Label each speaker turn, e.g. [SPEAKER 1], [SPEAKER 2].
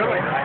[SPEAKER 1] really?